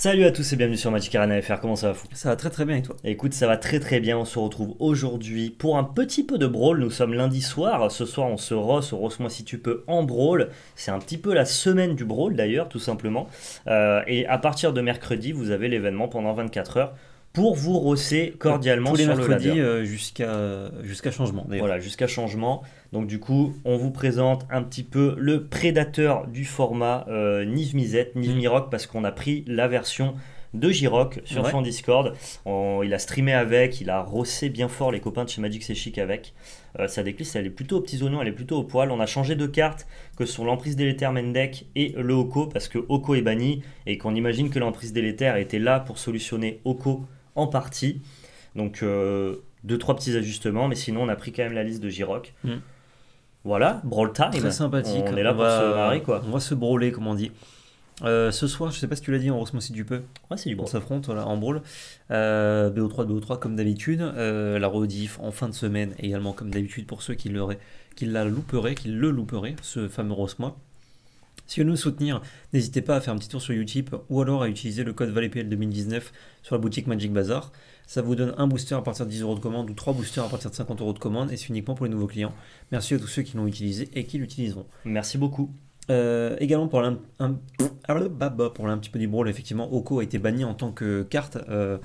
Salut à tous et bienvenue sur Magic Arena FR, comment ça va fou? Ça va très très bien et toi? Écoute, ça va très très bien, on se retrouve aujourd'hui pour un petit peu de brawl, nous sommes lundi soir, ce soir on se rosse, rosse-moi si tu peux en brawl, c'est un petit peu la semaine du brawl d'ailleurs tout simplement, Euh, et à partir de mercredi vous avez l'événement pendant 24 heures pour vous rosser cordialement Tous les sur le mercredis ladder. euh, jusqu'à jusqu'à changement. Voilà, jusqu'à changement. Donc du coup, on vous présente un petit peu le prédateur du format euh, Niv Mizzet, Niv Mm. Miroc, parce qu'on a pris la version de J-Rock sur Ouais. son Discord. On- il a streamé avec, il a rossé bien fort les copains de chez Magic C'est Chic avec. Euh, sa decklist, elle est plutôt aux petits oignons, elle est plutôt au poil. On a changé de cartes que sont l'emprise délétère Mendek et le Oko, parce que Oko est banni et qu'on imagine que l'emprise délétère était là pour solutionner Oko en partie. Donc euh, deux trois petits ajustements, mais sinon on a pris quand même la liste de J-Rock. Mm. Voilà, Brawl Time. Très sympathique. On est là pour va, se marrer quoi. On va se brawler comme on dit. Euh, ce soir, je sais pas si tu l'as dit, on moi si tu peux. Ouais, c'est du On brawl. s'affronte voilà, en brawl. Euh, BO3 de BO3 comme d'habitude. Euh, la rediff en fin de semaine également comme d'habitude pour ceux qui, qui la louperaient, qui le louperaient, ce fameux Rose-moi. Si vous voulez nous soutenir, n'hésitez pas à faire un petit tour sur Utip ou alors à utiliser le code VALEPL 2019 sur la boutique Magic Bazar. Ça vous donne un booster à partir de 10 euros de commande ou trois boosters à partir de 50 euros de commande et c'est uniquement pour les nouveaux clients. Merci à tous ceux qui l'ont utilisé et qui l'utiliseront. Merci beaucoup. Euh, également pour un, un- ah, le baba, pour un petit peu du brawl, effectivement, Oko a été banni en tant que carte euh,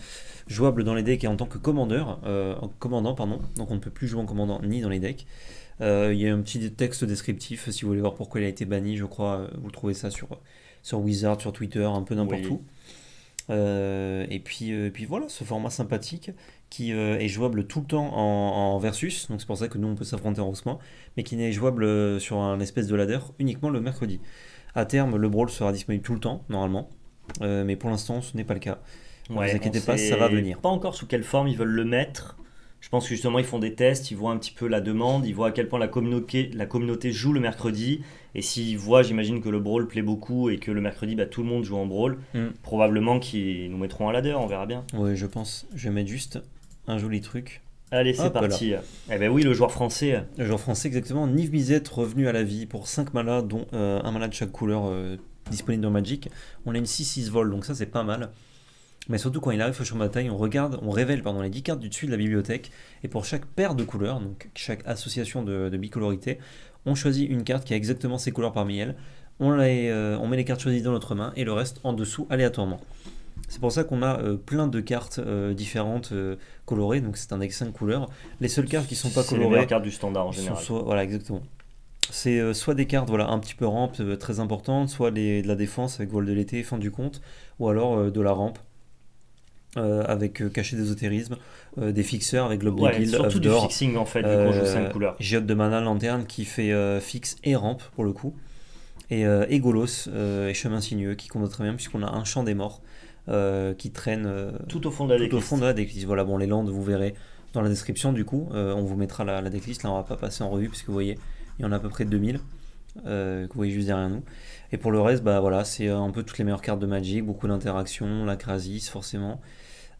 jouable dans les decks et en tant que commandeur, euh, en commandant, pardon. Donc on ne peut plus jouer en commandant ni dans les decks. Euh, Il y a un petit texte descriptif si vous voulez voir pourquoi il a été banni. Je crois euh, vous trouvez ça sur sur Wizard, sur Twitter, un peu n'importe Oui. où. Euh, et puis euh, et puis voilà, ce format sympathique qui euh, est jouable tout le temps en, en versus. Donc c'est pour ça que nous on peut s'affronter en haussement mais qui n'est jouable sur un espèce de ladder uniquement le mercredi. À terme, le brawl sera disponible tout le temps, normalement, mais pour l'instant, ce n'est pas le cas. Ne vous inquiétez pas, ça va venir. Pas encore sous quelle forme ils veulent le mettre. Je pense que justement ils font des tests, ils voient un petit peu la demande, ils voient à quel point la communauté, la communauté joue le mercredi. Et s'ils voient, j'imagine que le brawl plaît beaucoup et que le mercredi bah, tout le monde joue en brawl, Mm. probablement qu'ils nous mettront un ladder, on verra bien. Oui, je pense. Je vais mettre juste un joli truc. Allez, c'est là. parti. Eh ben oui, le joueur français. Le joueur français, exactement. Niv Mizzet revenu à la vie pour 5 manas, dont euh, un mana de chaque couleur euh, disponible dans Magic. On a une 6-6 vol, donc ça, c'est pas mal. Mais surtout, quand il arrive au champ de bataille, on, regarde, on révèle pardon, les 10 cartes du dessus de la bibliothèque. Et pour chaque paire de couleurs, donc chaque association de, de bicolorité, on choisit une carte qui a exactement ses couleurs parmi elles. On, les, euh, on met les cartes choisies dans notre main et le reste en dessous aléatoirement. C'est pour ça qu'on a euh, plein de cartes euh, différentes euh, colorées, donc c'est un deck 5 couleurs. Les seules cartes qui sont pas C'est les colorées cartes du standard en général. soit- voilà, exactement. C'est soit des cartes voilà, un petit peu rampe très importantes, soit de la défense avec vol de l'été, fin du compte, ou alors de la rampe euh, avec euh, cachet d'ésotérisme, euh, des fixeurs avec Globe Ouais, surtout du fixing en fait, vu qu'on joue euh, 5 couleurs. Géode de mana, lanterne qui fait fixe et rampe pour le coup, et, et Golos et chemin sinueux qui combat très bien puisqu'on a un champ des morts qui traîne Tout au fond de la tout au decklist. fond de la decklist. Voilà, bon, les landes, vous verrez dans la description du coup. On vous mettra la, la. Là, on va pas passer en revue puisque vous voyez, il y en a à peu près 2000 euh, que vous voyez juste derrière nous. Et pour le reste, bah voilà, c'est un peu toutes les meilleures cartes de Magic, beaucoup d'interactions, la Krasis forcément.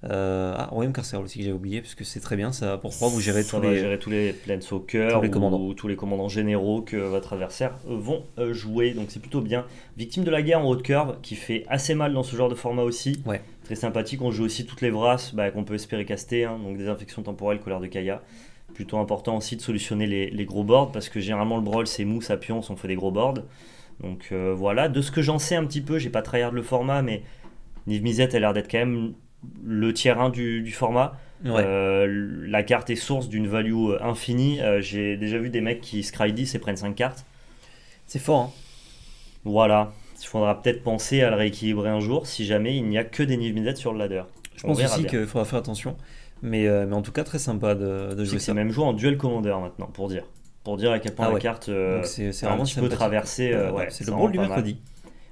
Euh, ah, Royaume Carceral aussi que j'avais oublié parce que c'est très bien ça. Pour vous gérer Ça tous les. gérer tous les planeswalkers tous les ou commandants. tous les commandants généraux que votre adversaire vont euh, jouer. Donc c'est plutôt bien. Victime de la guerre en haute curve qui fait assez mal dans ce genre de format aussi. Ouais. Très sympathique. On joue aussi toutes les vrasses bah, qu'on peut espérer caster. hein. donc des infections temporelles, colère de Kaya. Plutôt important aussi de solutionner les, les gros boards parce que généralement le brawl c'est mousse à pionce, on fait des gros boards. Donc euh, voilà, de ce que j'en sais un petit peu, j'ai pas tryhard le format, mais Niv Mizzet a l'air d'être quand même le tiers 1 du, du format. Ouais. Euh, la carte est source d'une value euh, infinie. Euh, J'ai déjà vu des mecs qui scry 10 et prennent 5 cartes. C'est fort, hein. Voilà. Il faudra peut-être penser à le rééquilibrer un jour si jamais il n'y a que des Niv sur le ladder. Je On pense aussi qu'il faudra faire attention. Mais, euh, mais en tout cas, très sympa de, jouer c'est même joué en duel commander maintenant, pour dire. Pour dire à quel point Ah la carte c'est un vraiment petit peu ouais, c'est le brawl du mercredi.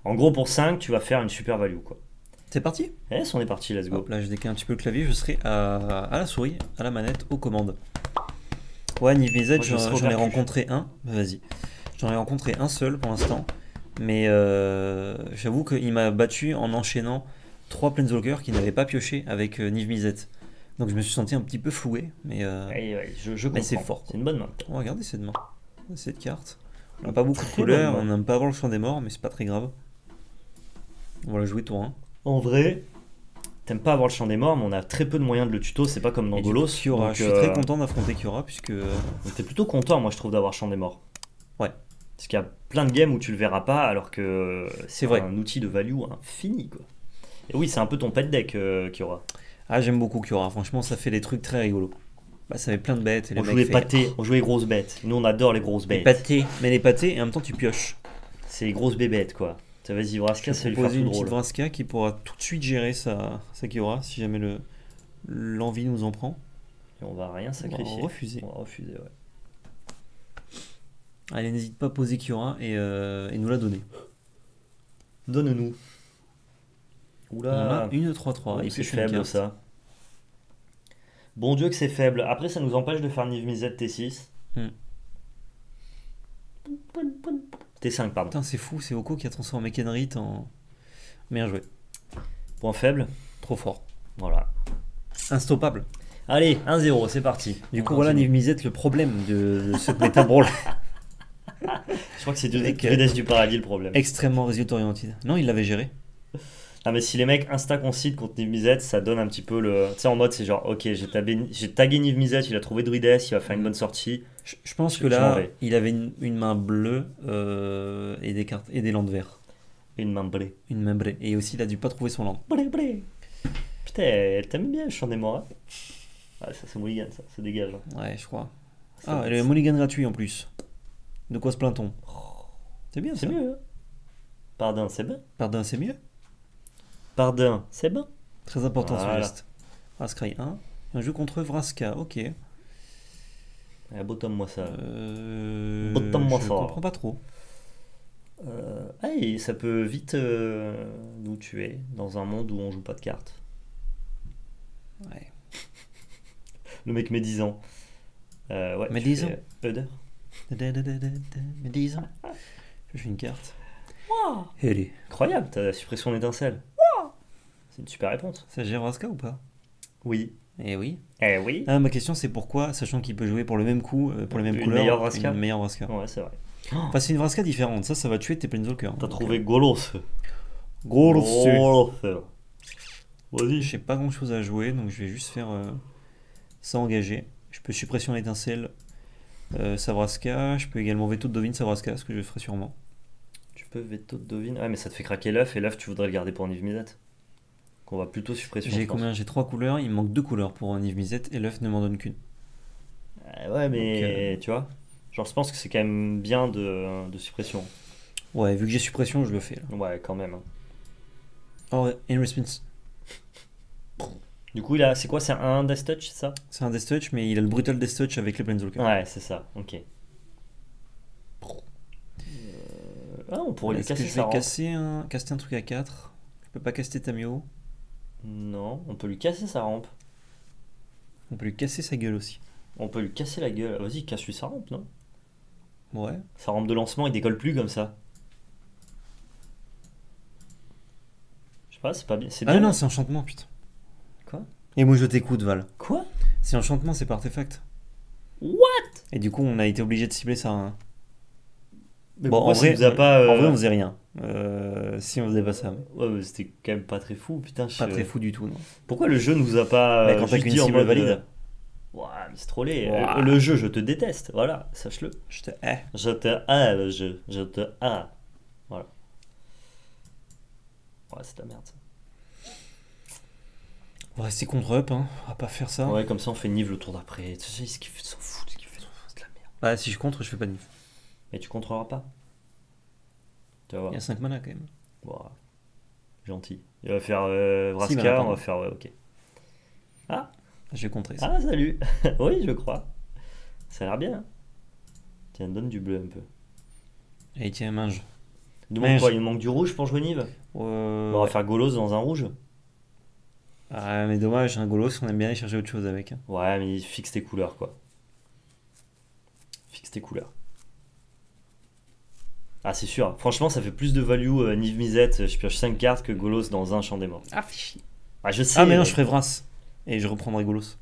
En gros, pour 5, tu vas faire une super value. quoi. C'est parti Et on est parti, let's go. Hop, là, je décale un petit peu le clavier, je serai à, à la souris, à la manette, aux commandes. Ouais, Niv j'en ai rencontré un. Bah, Vas-y. J'en ai rencontré un seul pour l'instant. Mais euh, j'avoue qu'il m'a battu en enchaînant trois Planeswalkers qui n'avaient pas pioché avec euh, Niv Mizzet. Donc je me suis senti un petit peu floué. Mais euh, Ouais, ouais, je, je Mais c'est fort. C'est une bonne main. oh, regardez cette main. Cette carte. On n'a pas beaucoup de couleurs, on n'aime pas avoir le champ des morts, mais c'est pas très grave. On va la jouer tour 1. En vrai, t'aimes pas avoir le champ des morts, mais on a très peu de moyens de le tuto. C'est pas comme dans Golos. Kiora, donc, je suis euh, très content d'affronter Kiora puisque euh, t'es plutôt content, moi, je trouve, d'avoir champ des morts. Ouais. Parce qu'il y a plein de games où tu le verras pas, alors que C'est vrai. un outil de value infini, quoi. Et oui, c'est un peu ton pet deck, euh, Kiora. ah j'aime beaucoup Kiora. Franchement, ça fait des trucs très rigolos. Bah, ça fait plein de bêtes et On joue mec les fait- pâtés, on joue les grosses bêtes. Nous, on adore les grosses Les bêtes. pâtés, mais les pâtés et en même temps tu pioches. C'est les grosses bébêtes, quoi. Ça vas-y, Vraska, va lui faire une petite drôle. Vraska qui pourra tout de suite gérer sa, sa Kiora si jamais le l'envie nous en prend. Et on va rien On va sacrifier. refuser. On va refuser, ouais. Allez, n'hésite pas à poser Kiora et, euh, et nous la donner. Donne-nous. On Oula. a une 3-3. Oh, il c'est faible carte. ça. Bon Dieu que c'est faible. Après ça nous empêche de faire Niv Mizzet T6. Hmm. T5 pardon. Putain, c'est fou, c'est Oko qui a transformé Kenrit en. Bien joué. Point faible. Trop fort. Voilà. Instoppable. Allez, 1-0, c'est parti. Du On coup, voilà. Niv Mizzet, le problème de, de ce méta brawl. Je crois que c'est Druides du paradis le problème. extrêmement résultat oriented. Non, il l'avait géré. Ah mais si les mecs insta concede contre Niv Mizzet, ça donne un petit peu le... Tu sais en mode c'est genre ok j'ai tagué, tagué Niv Mizzet, il a trouvé Druides, il va faire une bonne sortie. Je, je pense Je- que je là, il avait une, une main bleue euh, et des cartes et des landes verts. Et une main blé. Une main bleue. Et aussi, il a dû pas trouver son land. Blé blé. Putain, elle t'aime bien chant des hein Ah ça c'est Mulligan ça, ça dégage. hein. Ouais, je crois. Ça- Ah, le mulligan gratuit en plus. De quoi se plaint-on? C'est bien, C'est mieux. hein. Pardon, c'est bon. Pardon, c'est mieux? C'est bon. Très important ce Voilà. geste. Vraskrai 1. Un jeu contre Vraska, ok. Eh, Bottom-moi ça. Euh, Bottom-moi je ça. comprends pas trop. Euh, ah, et ça peut vite euh, nous tuer dans un monde où on joue pas de cartes. Ouais. Le mec médisant. Euh, ouais, Médisant. Euder. Mais 10 ans. Je fais une carte. Allez. Incroyable, t'as la suppression d'étincelle. C'est une super réponse. Ça gère Vraska ou pas? Oui. Eh oui. Eh oui. Ah, ma question c'est pourquoi, sachant qu'il peut jouer pour le même coup, euh, pour les mêmes Une couleurs, meilleure Vraska une meilleure Vraska. Ouais, c'est vrai. Enfin, c'est une Vraska différente, ça, ça va tuer tes Planeswalkers. T'as Donc, trouvé Golos. Golos. Je Vas-y. sais pas grand chose à jouer, donc je vais juste faire euh, ça engagé. Je peux suppression d'étincelle euh, Savraska, je peux également veto de Dovin Savraska, ce que je ferai sûrement. Tu peux veto de Dovin. Ouais, mais ça te fait craquer l'œuf et l'œuf, tu voudrais le garder pour Niv Mizzet. Qu'on va plutôt suppression. J'ai combien J'ai trois couleurs, il me manque deux couleurs pour un Yves Mizzet et l'œuf ne m'en donne qu'une. Euh, Ouais, mais Donc, tu vois. Genre, je pense que c'est quand même bien de, de suppression. Ouais, vu que j'ai suppression, je le fais. Là. Ouais, quand même. hein. Oh, in response. Du coup, il a, c'est quoi C'est un Death Touch, c'est ça? C'est un Death Touch, mais il a le brutal Death Touch avec les Planeswalkers. Ouais, c'est ça. Ok. Euh, Ah, on pourrait que casser je vais casser un, caster un truc à 4 Je peux pas caster Tamio. Non, on peut lui casser sa rampe. On peut lui casser sa gueule aussi. On peut lui casser la gueule. Vas-y, casse-lui sa rampe, non? Ouais. Sa rampe de lancement, il décolle plus comme ça. Je sais pas, c'est pas bien. Ah bien. non, c'est enchantement, putain. Quoi? Et moi je t'écoute, Val. Quoi? C'est enchantement, c'est pas artefact. What? Et du coup, on a été obligé de cibler ça. hein. Mais Bon, en vrai, a pas. en euh, vrai, on faisait rien. Euh, si on faisait pas ça. Ouais, mais c'était quand même pas très fou, putain. Pas je- très fou du tout, non. Pourquoi le jeu nous a pas. Mais euh, quand t'as juste qu'une cible valide. euh, Ouah, mais c'est trop laid. Euh, Le jeu, je te déteste. Voilà, sache-le. Je te hais. Je te hais le jeu. Je te hais. Voilà. Ouais, c'est de la merde ça. On va rester contre up, hein. On va pas faire ça. Ouais, comme ça on fait Nive le tour d'après. Tu sais ce qu'il fait, s'en fout ce qu'il fait. C'est de la merde. Ah, si je contre, je fais pas de nif. Mais tu contreras pas. Tu vas voir. Il y a 5 mana quand même. Voilà. Gentil. Il va faire euh, Vraska, on va faire. Ouais, ok. Je vais contrer ça. Ah, salut Oui, je crois. Ça a l'air bien. hein. Tiens, donne du bleu un peu. Allez, tiens, mange. Il nous manque quoi Il nous manque du rouge pour jouer Nive Euh, On va faire Golos dans un rouge Ah, mais dommage, un Golos, on aime bien aller chercher autre chose avec. hein. Ouais, mais fixe tes couleurs quoi. Fixe tes couleurs. Ah, c'est sûr. Franchement, ça fait plus de value euh, Nive Misette. Je pioche 5 cartes que Golos dans un champ des morts. Ah, fichi. Ah, je sais. Ah, mais non, je ferai Vras. Et je reprendrai Golos.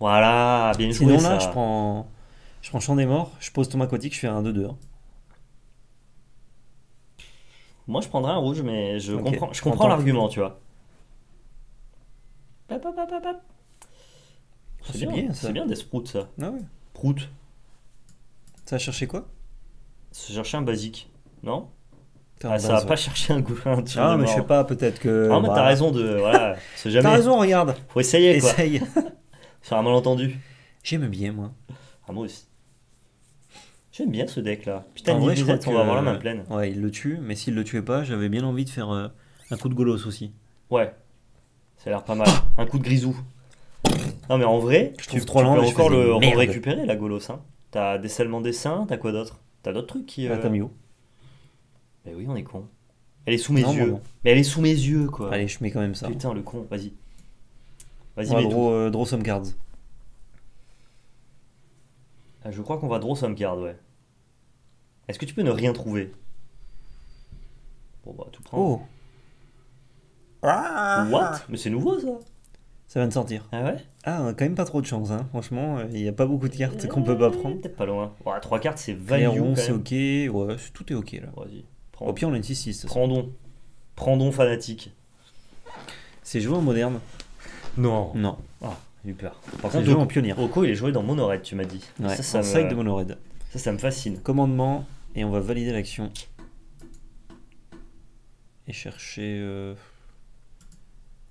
Voilà, bien joué Sinon, ça. là, je prends. Je prends Champ des Morts, je pose Thomas Aquatique, je fais un 2-2. hein. Moi, je prendrais un rouge, mais je comprends, je comprends l'argument, tu vois. Hop, hop, hop, hop, hop. Ah, C'est c'est bien, bien, ça. c'est bien des sprouts, ça. Ah ouais. Prout. Ça a cherché quoi? C'est chercher un basique, non? Ah, Ça va pas chercher un goût. un Ah, mais je sais pas, peut-être que. Ah, mais bah, t'as raison de. Voilà, c'est jamais. T'as raison, regarde. Faut essayer, quoi. Essaye. Sur un malentendu. J'aime bien, moi. Ah, moi aussi. J'aime bien ce deck là. Putain, En vrai, je crois Mizzet, on va avoir la main pleine. Ouais, il le tue, mais s'il le tuait pas, j'avais bien envie de faire euh, un coup de golos aussi. Ouais. Ça a l'air pas mal. Un coup de grisou. Non, mais en vrai, Je tu, trouve tu trop lent, peux encore le récupérer la Golos. Hein. T'as décellement des seins, t'as quoi d'autre? T'as d'autres trucs qui. euh, Ah, t'as mis où Mais oui, on est con. Elle est sous mes Non, yeux. Mais elle est sous mes yeux, quoi. Allez, je mets quand même ça. Putain, le con, vas-y. Vas-y, mets draw, euh, draw some cards. Ah, je crois qu'on va draw some card, ouais. Est-ce que tu peux ne rien trouver? Bon, bah, tout prendre. Oh Ah What? Mais c'est nouveau, ça Ça vient de sortir. Ah ouais? Ah, on a quand même pas trop de chance, hein. franchement, euh, il n'y a pas beaucoup de cartes qu'on peut pas prendre. Peut-être pas loin. Ouais, trois cartes, c'est value, c'est ok, ouais, tout est ok là. Vas-y, prends. Au pire, on a une 6-6. de toute façon. Prends donc. Prends donc, fanatique. C'est joué en moderne? Non. Non. Ah, j'ai eu peur. Par C'est contre, joué en pionnier. Oko, il est joué dans Monored, tu m'as dit. Ouais, ça, ça, en me... side de monored. ça, ça me fascine. Commandement, et on va valider l'action. Et chercher. euh,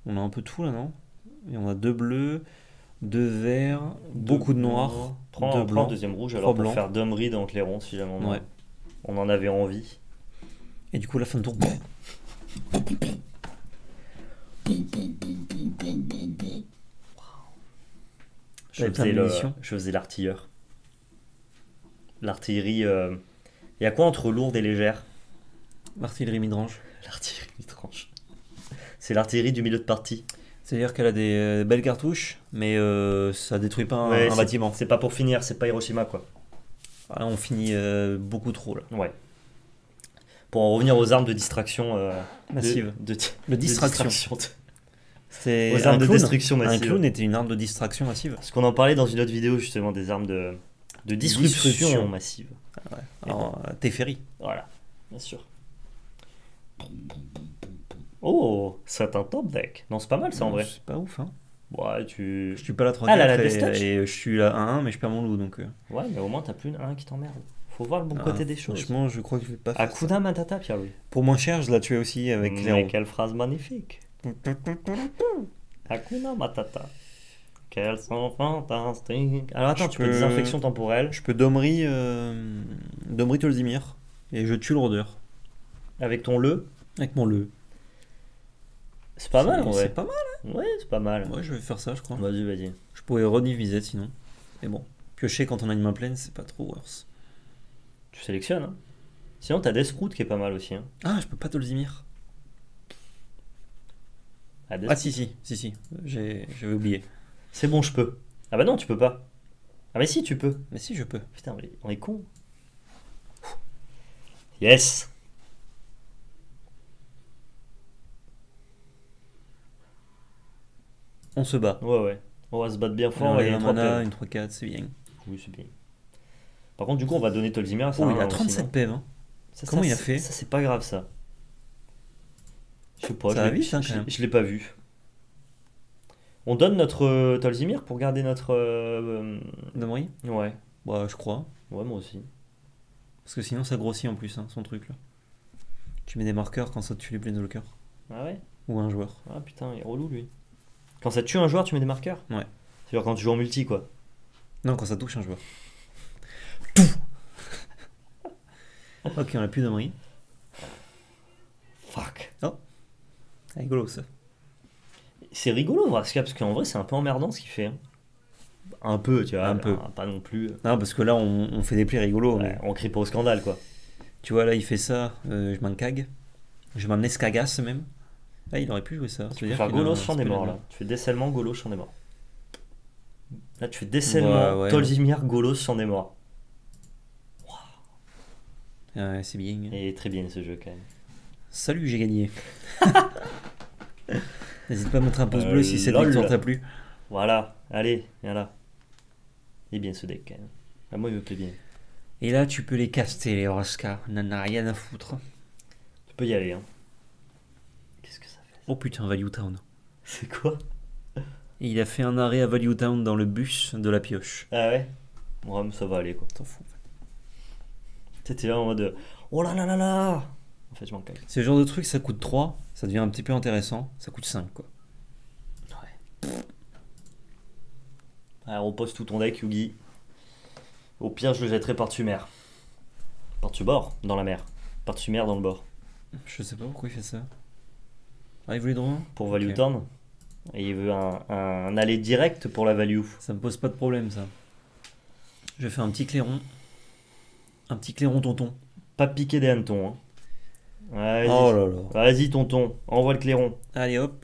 On a un peu tout là, non? Et on a deux bleus, deux verts, beaucoup de noirs, Prends, deux blancs. deuxième rouge alors pour faire Dumry dans Clairon si jamais on, en- Ouais. on en avait envie. Et du coup, la fin de tour. Je faisais, le- je faisais l'artilleur. L'artillerie. Il y a quoi entre lourde et légère Artillerie midrange. L'artillerie mi-tranche. C'est l'artillerie du milieu de partie. C'est-à-dire qu'elle a des euh, belles cartouches, mais euh, ça détruit pas un, Ouais, un bâtiment. C'est pas pour finir, c'est pas Hiroshima quoi. Là, on finit euh, beaucoup trop là. Ouais. Pour en revenir aux armes de distraction. euh, de- Massive. De, De de distraction. distraction. C'est Aux un armes de destruction Un massive. clown était une arme de distraction massive. Parce qu'on en parlait dans une autre vidéo justement des armes de, de disruption, Disruption. massive. Alors, euh, Teferi. Voilà, bien sûr. Oh, c'est un top deck. Non, c'est pas mal ça en vrai. C'est pas ouf, hein. Ouais, tu. Je suis pas là 3 Ah, là, la et, et je suis là 1 mais je perds mon loup donc. euh, Ouais, mais au moins t'as plus un qui t'emmerde. Faut voir le bon ah, côté des choses. Franchement, je crois que je vais pas faire. ça. Akuna Matata, Pierre-Louis. Pour moins cher, je la tué aussi avec Mais Clairon. quelle phrase magnifique. Hakuna Matata. Quels sont fantastiques. Alors attends, Je tu peux peux- désinfection temporelle Je peux Domri, euh... Domri Tolzimir et je tue le rôdeur avec ton le? avec mon le. C'est pas mal en C'est- pas mal. Ouais, c'est pas mal. Ouais, je vais faire ça, je crois. Vas-y, vas-y. Je pourrais Visette sinon. Mais bon, piocher quand on a une main pleine, c'est pas trop worse. Tu sélectionnes. Hein. Sinon, t'as Deathroot qui est pas mal aussi. Hein. Ah, je peux pas Tolzimir. Ah, Ah si si si si, j'ai j'avais oublié. C'est bon, je peux. Ah bah non, tu peux pas. Ah mais si, tu peux. Mais si je peux. Putain, on est, on est con. Yes On se bat. Ouais, ouais. On va se battre bien fort. on va gagner un mana, une 3-4, c'est bien. Oui, c'est bien. Par contre, du coup, on va donner Tolzimir à ça. Oh, il a 37 PV. Hein. Comment il a fait Ça, c'est pas grave, ça. Je sais pas, Ça je l'ai- hein, je- l'ai pas vu. On donne notre euh, Tolzimir pour garder notre. euh, Domri euh, ouais, Bah, je crois. ouais, moi aussi. Parce que sinon, ça grossit en plus, hein, son truc là. Tu mets des marqueurs quand ça tue les Planeswalkers. Ah ouais? Ou un joueur. Ah putain, il est relou lui. Quand ça tue un joueur, tu mets des marqueurs Ouais. C'est genre quand tu joues en multi, quoi. Non, quand ça touche un joueur. ok, on a plus Domri. Fuck. Ah, rigolo ça. C'est rigolo, Vraska, parce qu'en vrai, c'est un peu emmerdant ce qu'il fait. hein. Un peu, tu vois. Un peu. Pas non plus. Non, parce que là, on, on fait des plis rigolos. Ouais, on crie pas au scandale, quoi. Tu vois, là, il fait ça, euh, je m'en cague. Je m'en escagasse même. Ah, il aurait pu jouer ça. Tu peux faire Golos, champ des morts, là. Tu fais décellement, Golos, champ des morts. Là, tu fais décellement, Ouais. Tolzimir, Golos, champ des morts. Ouais, c'est bien. Et très bien ce jeu, quand même. Salut, j'ai gagné. N'hésite pas à montrer un pouce Euh, bleu si cette lol. victoire t'a plu. Voilà, allez, viens là. Il est bien ce deck, quand même. Ah, moi, il me plaît bien. Et là, tu peux les caster, les Orska. On en a rien à foutre. peux y aller. Hein. Qu'est-ce que ça fait Oh putain, Value Town. C'est quoi? Et il a fait un arrêt à Value Town dans le bus de la pioche. Ah ouais? Ouais, mais ça va aller quoi. T'en fous. T'étais là en mode Oh là là là là En fait, je m'en caille. C'est le genre de truc, ça coûte 3, ça devient un petit peu intéressant. Ça coûte 5 quoi. Alors, on pose tout ton deck, Yugi. Au pire, je le jetterai par-dessus mer. Par-dessus bord, dans la mer. Par-dessus mer, dans le bord. Je sais pas pourquoi il fait ça. Ah, il voulait droit Pour value turn. Et il veut un, un aller direct pour la value. Ça me pose pas de problème ça. Je vais faire un petit clairon. Un petit clairon tonton. Pas piquer des hannetons. Hein. Vas-y. Oh là là. Vas-y, tonton. Envoie le clairon. Allez hop.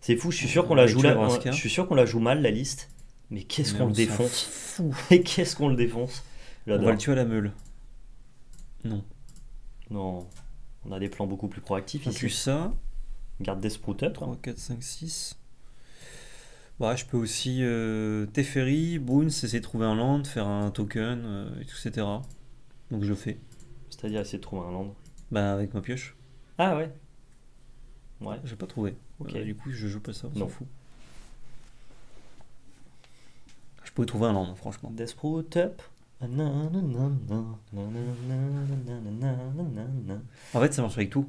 C'est fou, je suis sûr qu'on la joue le là. Vraska. Je suis sûr qu'on la joue mal, la liste. Mais qu'est-ce qu'on on le défonce. Et qu'est-ce qu'on le défonce? On va le tuer à la meule. Non. Non. On a des plans beaucoup plus proactifs ici. plus ça. Garde des sprout up. 3, 4, 5, 6. Bah, je peux aussi euh, Teferi, Boons, essayer de trouver un land, faire un token, euh, etc. Donc je fais. C'est-à-dire essayer de trouver un land. Bah avec ma pioche. Ah ouais. Ouais. J'ai pas trouvé. Ok. Euh, du coup je joue pas ça, on s'en fout. Je peux trouver un land, franchement. Des sprout up. Ouais, En fait ça marche avec tout.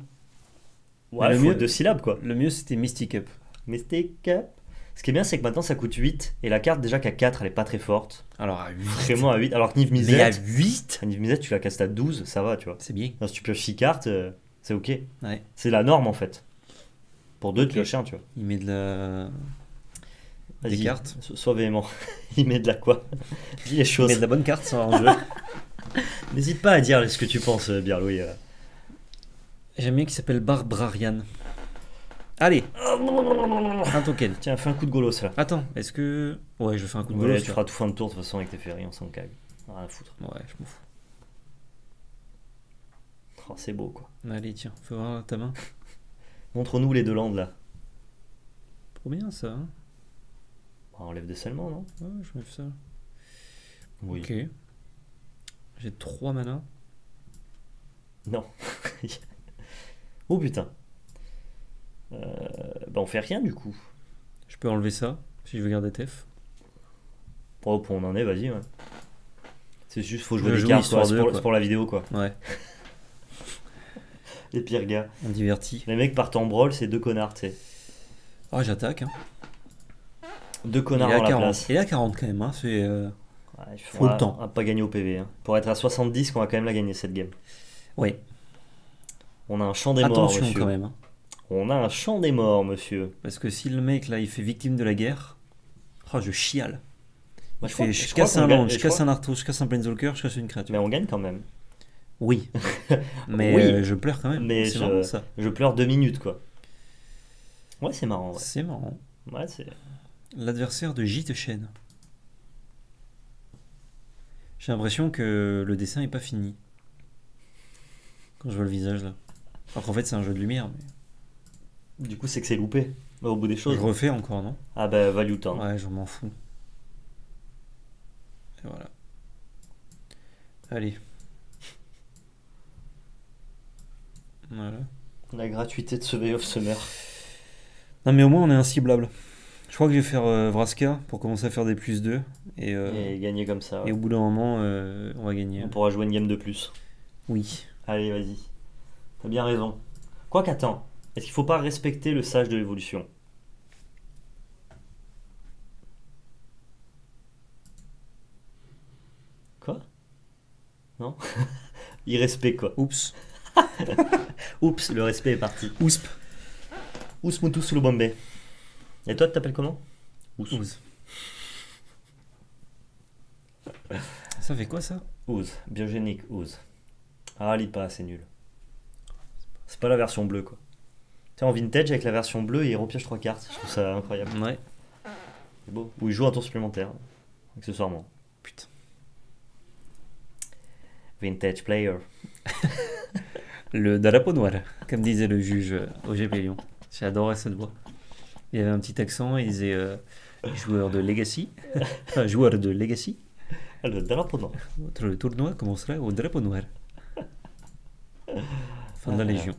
il le mieux- deux syllabes quoi. Le mieux c'était Mystic Up. Mystic Up. Ce qui est bien, c'est que maintenant ça coûte 8. Et la carte, déjà qu'à 4, elle est pas très forte. Alors à 8. Vraiment à 8. Alors que Niv Mais à Mizzet, 8 Niv Mizzet, tu la castes à 12, ça va, tu vois. C'est bien. Si tu pioches 6 cartes, euh, c'est ok. Ouais. C'est la norme en fait. Pour deux, Ok. tu pioches un, tu vois. Il met de la. Des cartes. so- Sois véhément. Il met de la quoi Dis les Il met choses. de la bonne carte, ça en jeu. N'hésite pas à dire ce que tu penses, euh, Birlouis. euh. J'aime bien qui s'appelle Barbrarian. Allez, un token. Tiens, fais un coup de golos là. Attends, est-ce que. Ouais, je fais un coup de Ouais, bolos. tu feras tout fin de tour de toute façon avec tes ferries, on s'en cague. Rien à foutre. Ouais, je m'en fous. Oh, c'est beau quoi. Allez, tiens, fais voir ta main. Montre-nous les deux landes là. Trop bien ça. hein. Bah, enlève des seulement, non? Ouais, je me fais ça. Oui. Ok. J'ai 3 manas. Non. oh putain. Euh, bah on fait rien du coup. Je peux enlever ça si je veux garder TF. Pour, pour on en est, vas-y. Ouais. C'est juste, faut jouer Je des joue cartes. C'est pour, quoi. c'est pour la vidéo quoi. Ouais, Les pires gars. on divertit. Les mecs partent en brawl, c'est deux connards, tu sais. Ah, j'attaque. Hein. Deux Il connards est à dans la 40. place. Il est à 40 quand même. Hein. C'est. euh, Ouais, il Faut on le temps. On va pas gagner au PV. hein. Pour être à 70, qu'on va quand même la gagner cette game. Ouais. On a un champ des morts, Attention monsieur. quand même. hein. On a un champ des morts, monsieur. Parce que si le mec là il fait victime de la guerre. Oh, je chiale. Je, fais, je, crois casse un gagne- land, je je casse crois- un arthrose, je casse un planeswalker, je casse une créature. Mais on gagne quand même. Oui. Mais Oui. euh, je pleure quand même. Mais je- marrant ça. Je pleure deux minutes, quoi. Ouais, c'est marrant. Ouais, C'est marrant. ouais c'est. L'adversaire de Chen. J'ai l'impression que le dessin est pas fini. Quand je vois le visage là. Alors qu'en fait c'est un jeu de lumière. Mais... Du coup, c'est que c'est loupé. Au bout des choses. Je refais encore, non? Ah bah, value turn. Ouais, je m'en fous. Et voilà. Allez. Voilà. La gratuité de ce Way of Summer. Non mais au moins on est inciblable. Je crois que je vais faire euh, Vraska pour commencer à faire des plus 2 et, euh, Et gagner comme ça. ouais. et au bout d'un moment euh, on va gagner. On pourra jouer une game de plus. Oui. Allez, vas-y. T'as bien raison. Quoi qu'attends, est-ce qu'il faut pas respecter le sage de l'évolution? Quoi? Non? Irrespect quoi? Oups. Oups, le respect est parti. Ousp. Ous Moutus le Bombay. Et toi, tu t'appelles comment? Ouz. Ça fait quoi ça? Ouz. Biogénique, Ouz. Ah, lis pas, c'est nul. C'est pas la version bleue quoi. Tu sais, en vintage avec la version bleue, il repioche trois cartes. Je trouve ça incroyable. Ouais. C'est beau. Ou il joue un tour supplémentaire, accessoirement. Putain. Vintage player. Le Dalapo noir, comme disait le juge euh, au GP Lyon. J'adorais cette voix. Il avait un petit accent, il disait euh, joueur de Legacy. Enfin, joueur de Legacy. Ah, Le drapeau noir. Votre tournoi commencera au drapeau noir. Fin de la Ah. Légion.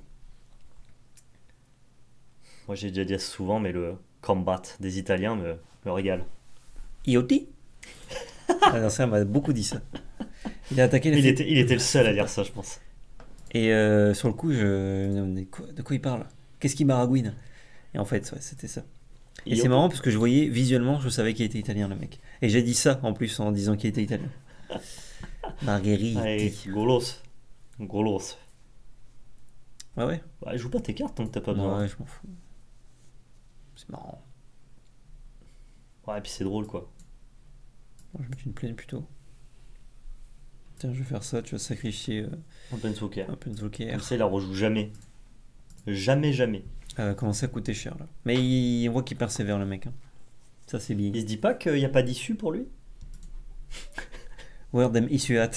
Moi j'ai déjà dit souvent, mais le combat des Italiens me, me régale. Ioti Ah non, ça, on m'a beaucoup dit ça. Il a attaqué les Il était, il était le seul à dire ça, je pense. Et euh, sur le coup, je. de quoi il parle Qu'est-ce qui maragouine? Et en fait, ouais, c'était ça. Et c'est marrant parce que je voyais visuellement, je savais qu'il était italien le mec. Et j'ai dit ça en plus en disant qu'il était italien. Margheriti. Allez, golos. Golos. Ouais, ouais. Ouais, joue pas tes cartes tant que t'as pas besoin. Ouais, je m'en fous. C'est marrant. Ouais, et puis c'est drôle quoi. Moi, je vais mettre une plaine plutôt. Tiens, je vais faire ça, tu vas sacrifier euh, Open Soccer. un Penzoker. Comme ça, il la rejoue jamais. Jamais, jamais. Va commencer à coûter cher là. Mais il- on voit qu'il persévère le mec. hein. Ça c'est bien. Il se dit pas qu'il n'y a pas d'issue pour lui? Word them isuat.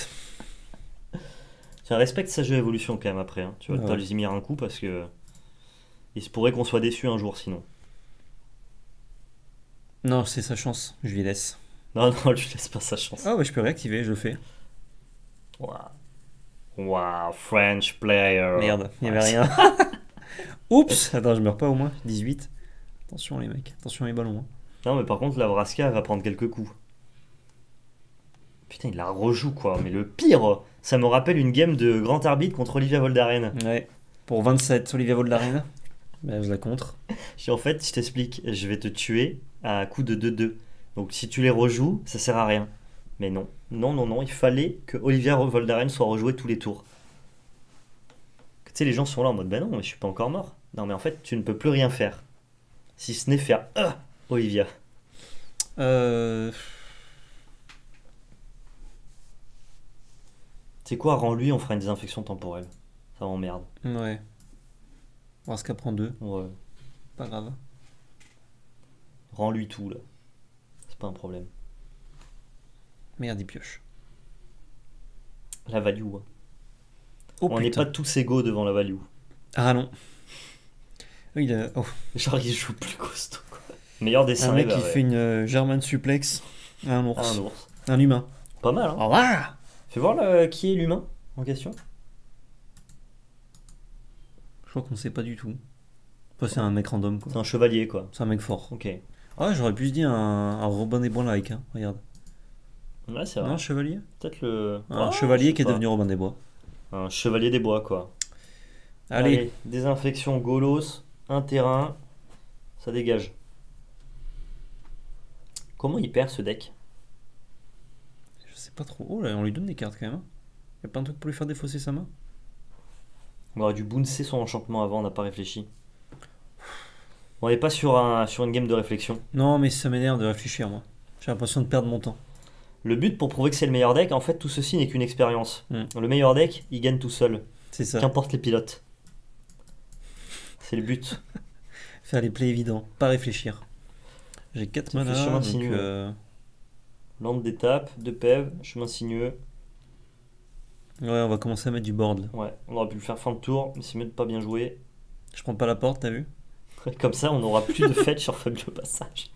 Ça respecte sa jeu évolution quand même après. hein. Tu vas Ouais. pas lui un coup parce que. Il se pourrait qu'on soit déçu un jour sinon. Non, c'est sa chance, je lui laisse. Non, non, lui laisse pas sa chance. Ah ouais, je peux réactiver, je le fais. Waouh. Waouh, French player. Merde, il y Ouais, avait rien. Oups Attends, je meurs pas au moins. 18. Attention les mecs, attention les ballons. hein. Non, mais par contre, la Vraska va prendre quelques coups. Putain, il la rejoue quoi. Mais le pire, ça me rappelle une game de grand arbitre contre Olivia Voldaren. Ouais. Pour 27, Olivia Voldarena. Ben, je la contre. En fait, je t'explique, je vais te tuer à coup de 2-2. Donc si tu les rejoues, ça sert à rien. Mais non, non, non, non, il fallait que Olivia Voldaren soit rejouée tous les tours. Tu sais, les gens sont là en mode, ben non, mais je suis pas encore mort. Non, mais en fait, tu ne peux plus rien faire. Si ce n'est faire, ah, Olivia. Euh... Tu sais quoi, rends-lui, on fera une désinfection temporelle. Ça m'emmerde. Ouais. Vraska prend 2, Ouais. pas grave. Rends-lui tout, là. C'est pas un problème. Merde, il pioche. La value, hein. Oh on n'est pas tous égaux devant la value. Ah non. Oui, il a... oh. Genre, il joue plus costaud, quoi. Meilleur dessin Un mec qui ouais. fait une euh, German suplex à un ours. Ah, un ours. Un humain. Pas mal, hein. Oh, ah Fais voir le- qui est l'humain en question. Je crois qu'on sait pas du tout. Enfin, c'est un mec random quoi. C'est un chevalier, quoi. C'est un mec fort. Ok. Ah, j'aurais pu se dire un, un Robin des Bois like, hein. regarde. Ouais, c'est vrai. Non, un chevalier? Peut-être le. Un Ah, chevalier je qui est pas. devenu Robin des Bois. Un chevalier des bois, quoi. Allez, Désinfection Golos, un terrain. Ça dégage. Comment il perd ce deck? Je sais pas trop. Oh là, on lui donne des cartes quand même. hein. Y a plein de trucs pour lui faire défausser sa main? On aurait dû bouncer son enchantement avant, on n'a pas réfléchi. On n'est pas sur, un, sur une game de réflexion. Non, mais ça m'énerve de réfléchir, moi. J'ai l'impression de perdre mon temps. Le but pour prouver que c'est le meilleur deck, en fait, tout ceci n'est qu'une expérience. Hmm. Le meilleur deck, il gagne tout seul. C'est ça. Qu'importe les pilotes. C'est le but. Faire les plays évidents, pas réfléchir. J'ai 4 Ça fait mana, chemin donc sinueux. euh, Lande d'étape, de PEV, chemin sinueux. ouais, on va commencer à mettre du board. là. Ouais, on aurait pu le faire fin de tour, mais c'est mieux de pas bien jouer. Je prends pas la porte, t'as vu? Comme ça, on n'aura plus de fête sur Fabio Passage.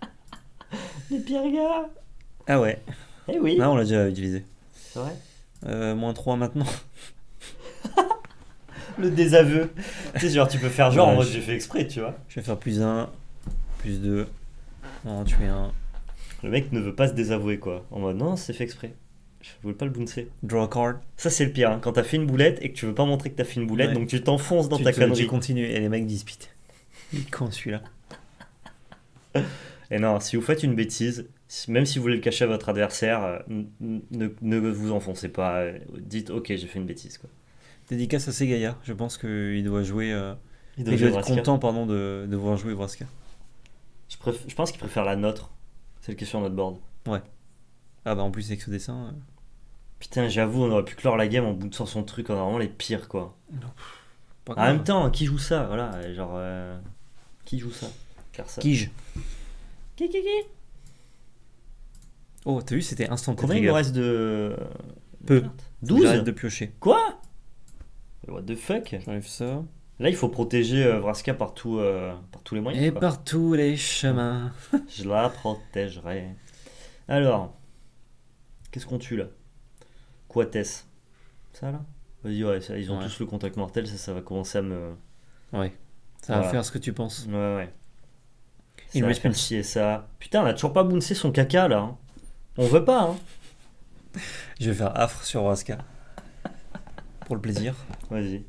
Les pires gars Ah ouais. Eh oui, Là, on l'a déjà utilisé. c'est vrai. Euh, moins 3 maintenant. Le désaveu. tu sais, genre, tu peux faire genre en Ouais, mode je- j'ai fait exprès, tu vois. Je vais faire plus 1, plus 2. On va en tuer un. Le mec ne veut pas se désavouer, quoi. En mode non, c'est fait exprès. Je voulais pas le bouncer. Draw a card. Ça, c'est le pire, hein, quand t'as fait une boulette et que tu veux pas montrer que t'as fait une boulette, Ouais. donc tu t'enfonces dans tu ta te connerie. continue. Et les mecs disent putain. Il est con celui-là. Et non, si vous faites une bêtise, même si vous voulez le cacher à votre adversaire, euh, ne, ne vous enfoncez pas. euh, Dites ok, j'ai fait une bêtise, quoi. Dédicace à Segaya. Je pense qu'il doit jouer. euh, Il doit jouer être content pardon, de, de voir jouer Vraska. Je, préf- je pense qu'il préfère la nôtre, celle qui est sur notre board. Ah bah en plus avec ce dessin. euh, Putain, j'avoue, on aurait pu clore la game en bounçant son truc, on a vraiment les pires, quoi. pas En même temps, qui joue ça Voilà, genre. euh, qui joue ça? Personne. Kige. Qui, qui, qui? Oh, t'as vu, c'était instant Combien il me reste de. Peu. cartes Faut que J'arrête 12 de piocher. Quoi? What the fuck? J'enlève ça. Là, il faut protéger euh, Vraska par, tout, euh, par tous les moyens. Et quoi. par tous les chemins. Je la protégerai. Alors, qu'est-ce qu'on tue là? Quates Ça là? Vas-y, ouais, ça- ils ont Ouais. tous le contact mortel, ça, ça va commencer à me. Ouais. Ça va faire ce que tu penses. Ouais, ouais. Il chier ça. Putain, on a toujours pas bouncé son caca là. hein. On veut pas, hein. Je vais faire affre sur Vraska. Pour le plaisir. Vas-y.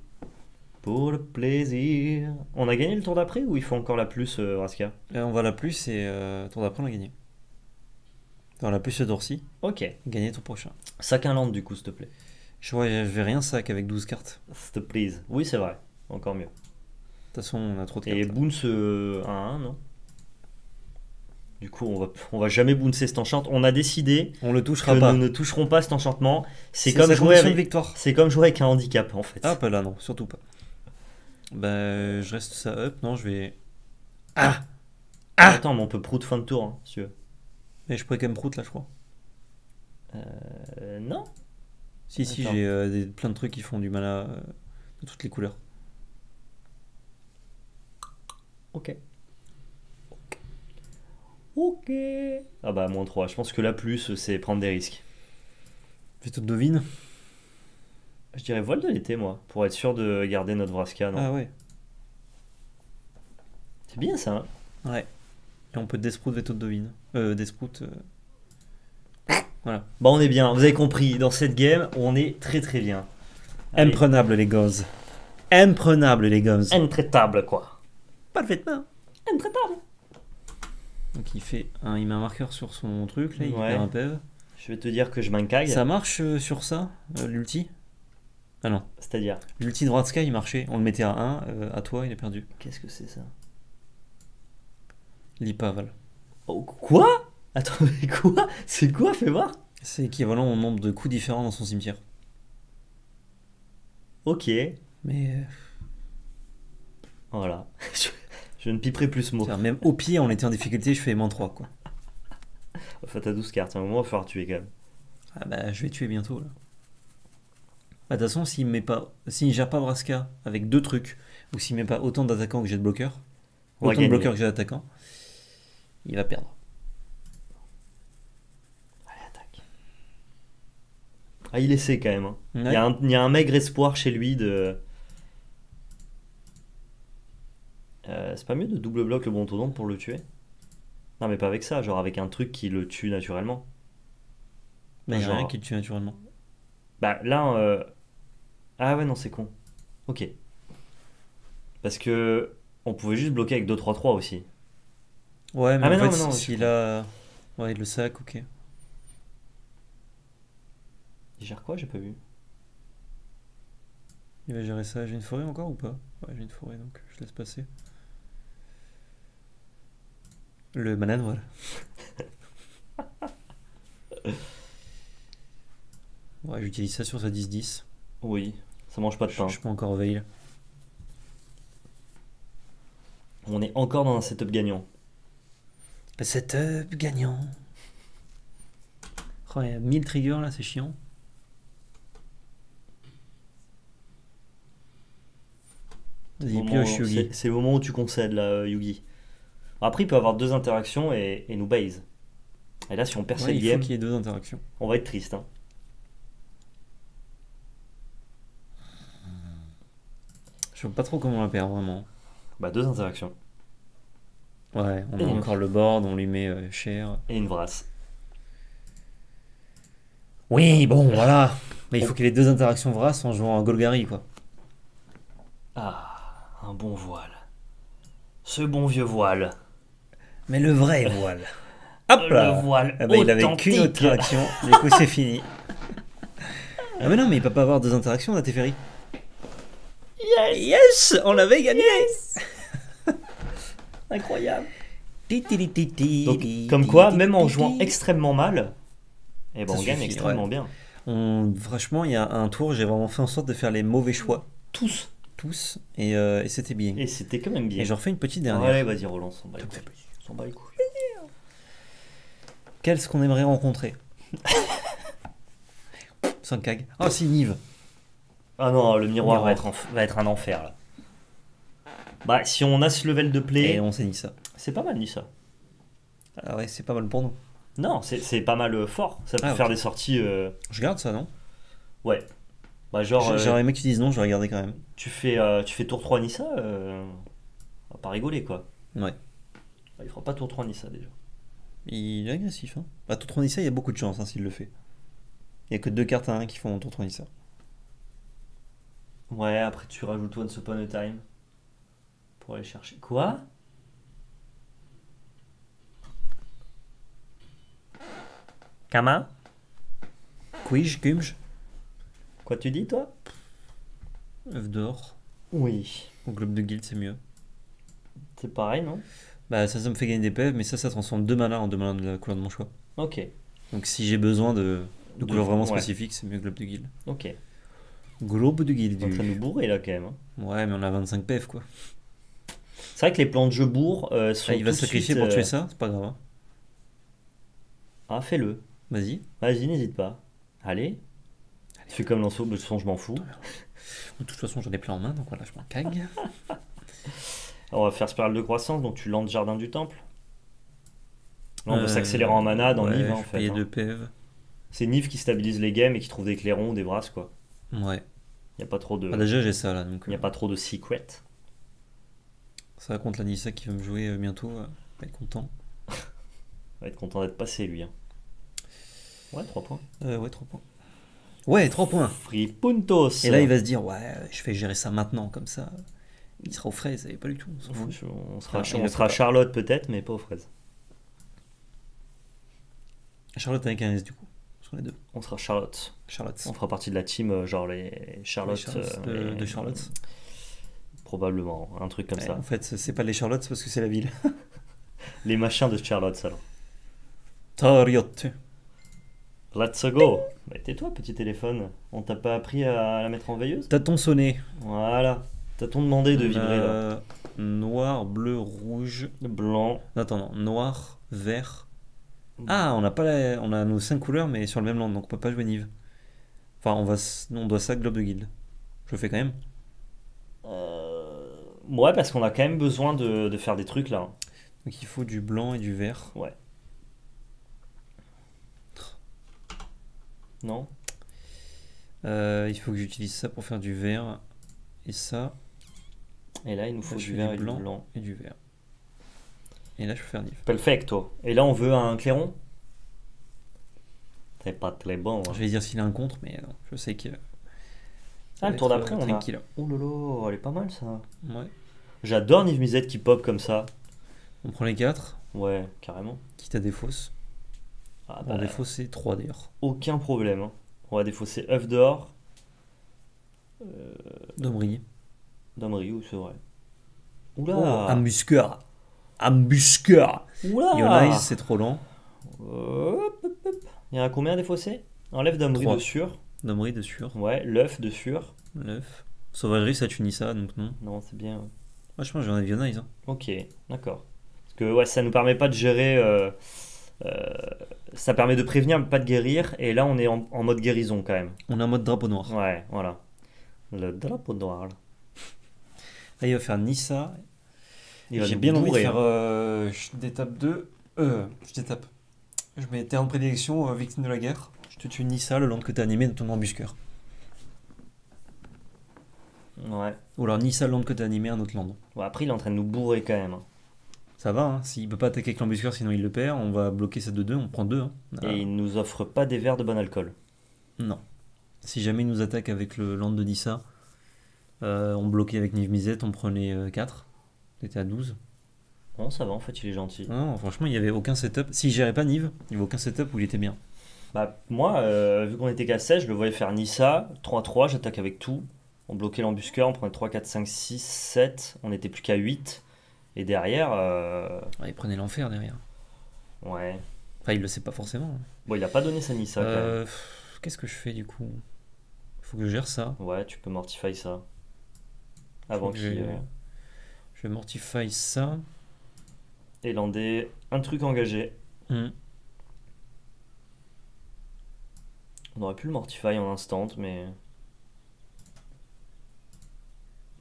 Pour le plaisir. On a gagné le tour d'après ou il faut encore la plus, euh, Raska Et on va la plus et euh, tour d'après on a gagné. Dans la plus ce tour-ci, Ok. gagner ton prochain. Sac un land du coup, s'il te plaît. Je, vois, je vais rien sac avec 12 cartes. S'il te plaît. Oui, c'est vrai. Encore mieux. De toute façon, on a trop de cartes. Et bounce euh, 1-1, non? Du coup, on va, on va jamais bouncer cet enchant. On a décidé On le que touchera pas. nous ne toucherons pas cet enchantement. C'est comme jouer avec... victoire. C'est comme jouer avec un handicap en fait. Ah, pas là, non, surtout pas. Bah, je reste ça up. Non, je vais. Ah Ah Attends, mais on peut prout fin de tour, hein, si tu veux. Mais je pourrais quand même prout là, je crois. Euh, non Si, si, j'ai euh, plein de trucs qui font du mal à. euh, de toutes les couleurs. Ok. Ok. Ah bah, moins 3. Je pense que la plus, c'est prendre des risques. Fais tout devine. Je dirais voile de l'été, moi, pour être sûr de garder notre Vraska. Non? Ah ouais. C'est bien ça. hein? Ouais. Et on peut Desprout, Veto de devine. Euh, Desprout. euh, bah, on est bien. Vous avez compris, dans cette game, on est très très bien. Allez. Imprenable, les gosses. Imprenable, les gosses. Intraitable, quoi. Parfaitement. Intraitable. Donc il fait un, il met un marqueur sur son truc, là, il Ouais. perd un PEV. Je vais te dire que je m'encaille. Ça marche euh, sur ça, euh, l'ulti? Ah non. C'est-à-dire, L'ulti de Ratska, il marchait. On le mettait à 1, euh, à toi, il a perdu. qu'est-ce que c'est ça? L'Ipaval. Oh, quoi? Attends, mais quoi? C'est quoi? Fais voir. C'est équivalent au nombre de coups différents dans son cimetière. Ok, Mais euh, voilà. Je, ne piperai plus ce mot. même au pied, on était en difficulté, je fais moins 3 quoi. Enfin, t'as 12 cartes. À un moment, il va falloir tuer quand même. Ah bah je vais tuer bientôt là. Bah, de toute façon, s'il met pas, s'il gère pas Vraska avec deux trucs, ou s'il met pas autant d'attaquants que j'ai de bloqueurs, autant de bloqueurs que j'ai d'attaquants, il va perdre. Allez, attaque. Ah, il essaie quand même. hein. Il, y a un, il y a un maigre espoir chez lui de. Euh, c'est pas mieux de double bloc le bon taux pour le tuer? Non, mais pas avec ça, genre avec un truc qui le tue naturellement. Bah, il y a genre- rien qui le tue naturellement. Bah là. euh, Ah ouais, non, c'est con. Ok. Parce que. On pouvait juste bloquer avec 2-3-3 aussi. Ouais, mais Ah, en mais non, fait, mais non, s'il a. Ouais, le sac, ok. Il gère quoi? J'ai pas vu. Il va gérer ça. J'ai une forêt encore ou pas? Ouais, j'ai une forêt donc je laisse passer. Le banane, voilà. ouais, j'utilise ça sur sa 10-10. Oui, ça mange pas de Je, pain. je peux encore veille. On est encore dans un setup gagnant. Setup gagnant. Oh, il y a 1000 triggers là, c'est chiant. Vas-y, Moment- pioche Yugi. c'est- C'est le moment où tu concèdes là, euh, Yugi. Après, il peut avoir deux interactions et, et nous base. Et là, si on perd Ouais, cette il faut qu'il y ait deux interactions. on va être triste. hein. Je vois pas trop comment on la perd vraiment. Bah, deux interactions. Ouais, on a Et- encore le board, on lui met euh, cher. Et une vrasse. Oui, bon, voilà. Mais il faut qu'il ait deux interactions vrasses en jouant un Golgari, quoi. Ah, un bon voile. Ce bon vieux voile. Mais le vrai voile. Hop Le là voile Ah bah, Il avait qu'une interaction, du coup c'est fini. Ah mais non, mais il peut pas avoir deux interactions là, Teferi. Yes Yes On l'avait gagné Incroyable. Ti-ti-li-ti-ti. Donc, comme quoi, même en jouant extrêmement mal, eh ben, Ça on gagne extrêmement ouais. bien. On, franchement, il y a un tour, j'ai vraiment fait en sorte de faire les mauvais choix, Tous. tous, et, euh, et c'était bien. Et c'était quand même bien. Et j'en refais une petite dernière. Allez, vas-y, relance. On s'en s'en bat les couilles. Qu'est-ce qu'on aimerait rencontrer Sans cag. Oh, si, Nive. Ah non, le miroir, Miroir. Va, être en- va être un enfer là. Bah, si on a ce level de play, Et on dit ça. c'est pas mal ça. Ah ouais, c'est pas mal pour nous. Non, c'est pas mal euh, fort. Ça peut Ah, faire des sorties. euh, Je garde ça, non? Ouais. Bah, genre, euh, J'aurais aimé qu'ils disent non, je vais regarder quand même. tu, fais, euh, tu fais tour 3 Nissa, on va pas rigoler quoi. Ouais. Il fera pas tour 3 Nissa déjà. Il est agressif. Hein. Bah, tour 3 Nissa, il y a beaucoup de chance hein, s'il le fait. Il y a que deux cartes à 1 qui font tour 3 Nissa. Ouais, après tu rajoutes Once Upon a Time pour aller chercher. Quoi? Kama? Quij, Gumj, Quoi tu dis toi? Œuf d'or. Oui. Au globe de guild, c'est mieux. C'est pareil, non? Bah, ça, ça me fait gagner des PV, mais ça, ça transforme deux manas en deux manas de la couleur de mon choix. Ok, Donc, si j'ai besoin de, de De- couleurs vraiment ouais. spécifiques, c'est mieux globe de guild. ok. Globe de guild. T'es en train de nous bourrer là quand même. hein. Ouais, mais on a 25 PF quoi. C'est vrai que les plans de jeu bourre euh, sont Ah, il va tout sacrifier suite, pour euh, tuer ça, c'est pas grave. hein. Ah, fais-le. Vas-y. Vas-y, n'hésite pas. Allez. Fais comme Lanceau, de toute façon, je m'en fous. De toute façon, j'en ai plein en main, donc voilà, je m'en cague. On va faire spirale de croissance, donc tu lances Jardin du Temple. Là, on veut Euh, s'accélérer en mana dans ouais, Niv, hein, en fait. hein. 2 PF. C'est Niv qui stabilise les games et qui trouve des clairons ou des brasses, quoi. Ouais. Il n'y a pas trop de. Ah, déjà, j'ai ça là, donc Il n'y a euh, pas trop de secret. ça va contre la Nissa qui va me jouer euh, bientôt. euh, va être content. On va être content d'être passé, lui. hein. Ouais, 3 points. Euh, ouais, 3 points. Ouais, 3 points. Free Puntos Et là, il va se dire, ouais, je vais gérer ça maintenant, comme ça. Il sera aux fraises, et pas du tout, on s'en fout. On sera, il on sera. Charlotte peut-être, mais pas aux fraises. Charlotte avec un S du coup, sur les deux. On sera Charlotte. Charlotte. On fera partie de la team, euh, genre les Charlotte. Les de- euh, de les- Charlotte. Probablement, un truc comme Ouais, ça. En fait, c'est pas les Charlottes, c'est parce que c'est la ville. Les machins de Charlotte, alors. Tariotte. Let's go Bah, Tais-toi, petit téléphone. On t'a pas appris à la mettre en veilleuse? T'as ton sonné. Voilà. T'as-ton demandé de vibrer là. Euh, Noir, bleu, rouge. Blanc. Attends, non, noir, vert. Ah, on a pas la- on a nos 5 couleurs, mais sur le même land, donc on peut pas jouer Nive. Enfin, on va, on doit ça globe de guild. Je le fais quand même. Euh, Ouais, parce qu'on a quand même besoin de, de faire des trucs là. Donc il faut du blanc et du vert. Ouais. Non Euh, il faut que j'utilise ça pour faire du vert et ça Et là, il nous faut du vert du et du blanc. blanc. et du vert. Et là, je peux faire Nive. Perfecto. Et là, on veut un clairon? C'est pas très bon. hein. Je vais dire s'il a un contre, mais non, je sais que. Ah, va le tour être, d'après, euh, on a. Oh lolo, elle est pas mal ça. Ouais. J'adore Niv Misette qui pop comme ça. On prend les 4, Ouais, carrément. quitte à défausse. Ah, Bon, bah, défausse, c'est 3 d'ailleurs. aucun problème. hein. On va défausser œuf d'or. D'Amri, ou c'est vrai. Oh, Oula embusqueur. Embusqueur. Oula Yonize, c'est trop lent. Hop, hop, hop. Il y en a combien des fossés? Enlève d'Amri Trois. de sûr. Domri de sûr. Ouais, l'œuf de sûr. 9. Sauvagerie, ça tue ça, donc non. Non, c'est bien. ouais. Moi, je pense que j'en ai Vionize. Hein. Ok, d'accord. Parce que ouais, ça nous permet pas de gérer. euh, euh, ça permet de prévenir, mais pas de guérir. Et là, on est en, en mode guérison quand même. On est en mode drapeau noir. Ouais, voilà. Le drapeau noir. là. Là, il va faire Nissa. J'ai bien envie de faire euh, je d'étape 2. Euh, je d'étape. Je mets de prédilection, euh, victime de la guerre. Je te tue Nissa, le land que t'as animé de ton embusqueur. Ouais. Ou alors Nissa, le land que t'as animé, un autre land. Après, il est en train de nous bourrer quand même. hein. Ça va, hein. s'il peut pas attaquer avec l'embusqueur, sinon il le perd. On va bloquer ça de 2, on prend 2. Hein. Ah, Et il nous offre pas des verres de bon alcool. Non. Si jamais il nous attaque avec le land de Nissa, euh, on bloquait avec Niv Misette, on prenait 4. C'était à 12. Non, ça va, en fait, il est gentil. Non, franchement, il n'y avait aucun setup. S'il gérait pas Niv, il n'y avait aucun setup où il était bien. Bah, moi, euh, vu qu'on était qu'à 16, je le voyais faire Nissa, 3-3, j'attaque avec tout. On bloquait l'embusqueur, on prenait 3, 4, 5, 6, 7. On était plus qu'à 8. Et derrière, euh, Ouais, il prenait l'enfer derrière. ouais. Enfin, il le sait pas forcément. Bon, il a pas donné sa Nissa. Euh, Qu'est-ce que je fais du coup? Faut que je gère ça. Ouais, tu peux mortify ça. Avant qu'il euh, Je mortify ça. élandé un truc engagé. Hmm. On aurait pu le mortify en instant, mais.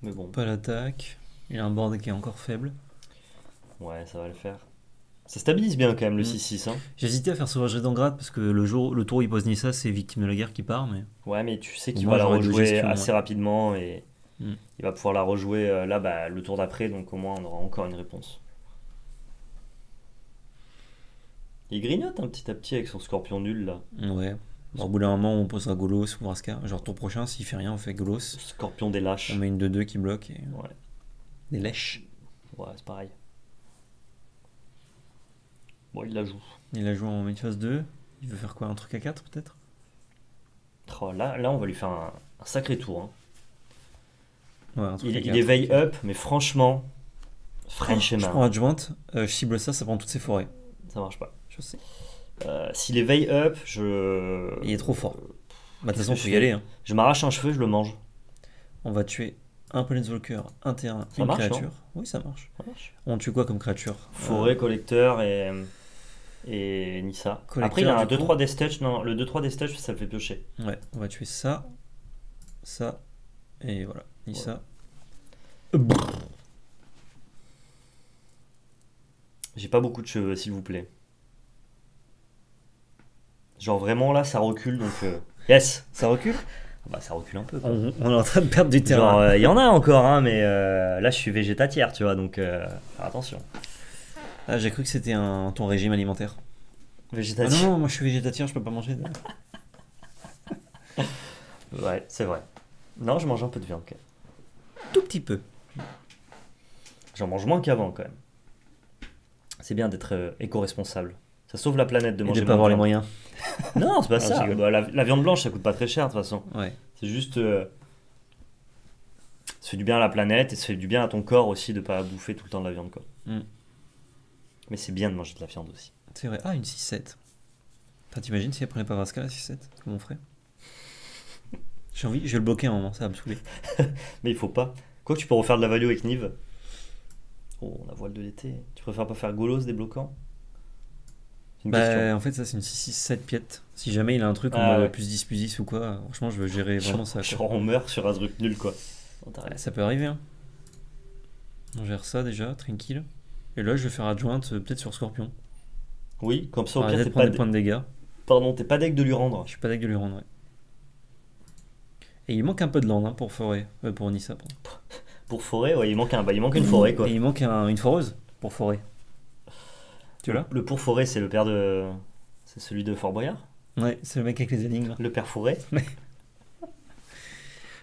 Mais bon, Pas l'attaque. Il a un board qui est encore faible. ouais, ça va le faire. Ça stabilise bien quand même le Mm. 6-6. Hein. J'hésitais à faire sauvagerie d'Angrad parce que le jour, le tour où il pose Nissa, c'est victime de la guerre qui part, mais Ouais, mais tu sais qu'il va la rejouer gestion, assez rapidement et Mm. il va pouvoir la rejouer euh, là bah, le tour d'après, donc au moins on aura encore une réponse. Il grignote un petit à petit avec son scorpion nul là. ouais. Bon, au bout d'un moment, on posera Golos ou Vraska. Genre, tour prochain, s'il fait rien, on fait Golos. Scorpion des lâches. On met une 2-2 qui bloque et Ouais, des lèches. ouais c'est pareil. Bon, il la joue. Il a joué en main phase 2. Il veut faire quoi Un truc à 4 peut-être? Oh, là, là, on va lui faire un, un sacré tour. hein. Ouais, un truc Il, il 4. est veille up, mais franchement, French Je Emma, prends adjointe, euh, je cible ça, ça prend toutes ses forêts. ça marche pas. Je sais. Euh, S'il est veille up, je. Il est trop fort. Bah, de toute façon, faut je y aller. hein. Je m'arrache un cheveu, je le mange. On va tuer un Planeswalker, un terrain, Ça une marche, créature. Oui, ça marche. Ça marche. On tue quoi comme créature? Forêt, collecteur et. Et Nissa. Collecteur, Après, il y a un du coup. 2-3 Death. Non, le 2-3 Death ça le fait piocher. Euh, Ouais, on va tuer ça, ça, et voilà. Ça. J'ai pas beaucoup de cheveux, s'il vous plaît. Genre vraiment là, ça recule donc. euh, Yes Ça recule? Ah Bah, ça recule un peu. quoi. on, on est en train de perdre du Genre, terrain. euh, il y en a encore, hein, mais euh, là, je suis végétatière, tu vois, donc euh, attention. Ah, j'ai cru que c'était un, ton régime alimentaire. Ah Végétatière. non, non, moi je suis végétarien, je peux pas manger. de- Ouais, c'est vrai. Non, je mange un peu de viande même. Tout petit peu. J'en mange moins qu'avant quand même. C'est bien d'être euh, éco-responsable. Ça sauve la planète de Et manger de pas avoir les moyens. Non, c'est pas Ah, je ça. rigole. Bah, la, la viande blanche, ça coûte pas très cher de toute façon. Ouais. C'est juste. euh, ça fait du bien à la planète et ça fait du bien à ton corps aussi de pas bouffer tout le temps de la viande quoi. Mm. Mais c'est bien de manger de la viande aussi. C'est vrai. Ah, une 6-7. Enfin, t'imagines si elle prenait pas Vraska la 6-7 Comment on ferait? J'ai envie, je vais le bloquer un moment, ça va me saouler. Mais il faut pas. Quoi tu peux refaire de la value avec Nive. Oh, on a voile de l'été. Tu préfères pas faire Golos débloquant? Une question. Bah, en fait, ça c'est une 6-6-7 piète. Si jamais il a un truc en Ah, ouais. plus 10 plus 10 ou quoi, franchement, je veux gérer vraiment ça. Genre on meurt sur un truc nul quoi. Ouais, ça peut arriver. Hein. On gère ça déjà, tranquille. Et là, je vais faire adjointe euh, peut-être sur Scorpion. Oui, comme ça au pire t'es de pas, prendre des points de dégâts. Pardon, t'es pas deck de lui rendre. Je suis pas deck de lui rendre, ouais. Et il manque un peu de land hein, pour forêt, euh, pour Nissa. pardon. Pour forêt, ouais, il manque un, bah, il manque une forêt quoi. Et il manque un- une foreuse pour forêt. Tu l'as? Le pour forêt, c'est le père de, c'est celui de Fort Boyard? Ouais, c'est le mec avec les énigmes. Le père forêt?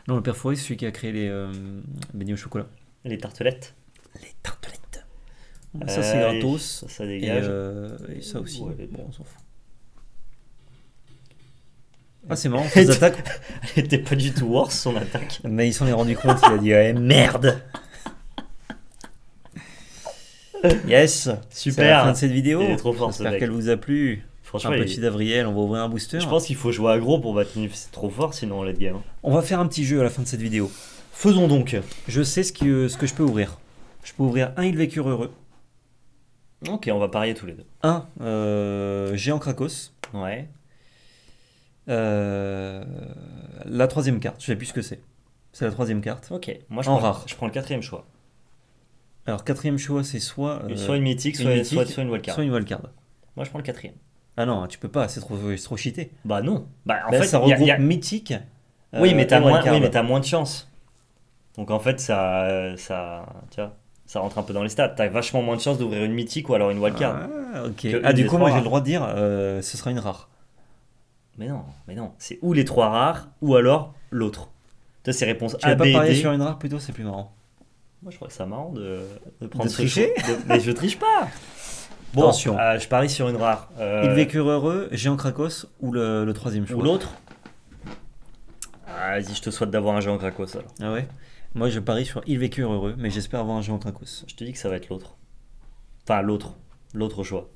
Non, le père forêt, c'est celui qui a créé les euh, beignets au chocolat. Les tartelettes. Les tartelettes. Ça, c'est Euh, gratos. Ça, ça Et, dégage. euh, et ça aussi. Ouais. Bon, on s'en fout. Ah, c'est marrant, phase d'attaque. Elle était pas du tout worse son attaque. Mais il s'en est rendu compte, il a dit ouais, merde. Yes, Super. C'est la fin de cette vidéo. Il est trop fort, ce J'espère mec. qu'elle vous a plu. Franchement, un il- petit d'Avriel, on va ouvrir un booster. je pense qu'il faut jouer aggro pour battre Nif. C'est trop fort sinon on late game. On va faire un petit jeu à la fin de cette vidéo. Faisons donc. Je sais ce que, ce que je peux ouvrir. Je peux ouvrir un Ilvécure heureux, Ok, on va parier tous les deux. un euh, Géant Krakos, Ouais. Euh, la troisième carte, je sais plus ce que c'est. C'est la troisième carte. Ok. Moi je En prends, rare. je prends le quatrième choix. Alors quatrième choix, c'est soit, euh, soit une mythique, une soit, mythique, soit, soit une wildcard. soit une wildcard. Moi je prends le quatrième. Ah non, tu peux pas, c'est trop, c'est trop cheaté. Bah non. Bah en Bah, fait, ça il y a- regroupe il y a- mythique. Oui, euh, mais t'as moins, oui, mais t'as moins de chance. Donc en fait, ça, ça, tu vois, ça rentre un peu dans les stats. T'as vachement moins de chance d'ouvrir une mythique ou alors une wildcard. Ah, ok. Ah, une du coup, moi j'ai le droit de dire, euh, ce sera une rare. Mais non, mais non. C'est ou les trois rares ou alors l'autre. Tu vois, c'est réponse Tu A, B pas D. sur une rare plutôt, c'est plus marrant. Moi, je crois que c'est marrant de, de prendre De tricher. De- Mais je triche pas. Bon, Attention. euh, je parie sur une rare. Euh, Il vécure heureux, Géant Krakos ou le, le troisième choix ou l'autre. Ah, Vas-y, je te souhaite d'avoir un géant Krakos alors. Ah ouais? Moi je parie sur Il vécure heureux, mais j'espère avoir un Géant Krakos. Je te dis que ça va être l'autre. Enfin, l'autre. L'autre choix.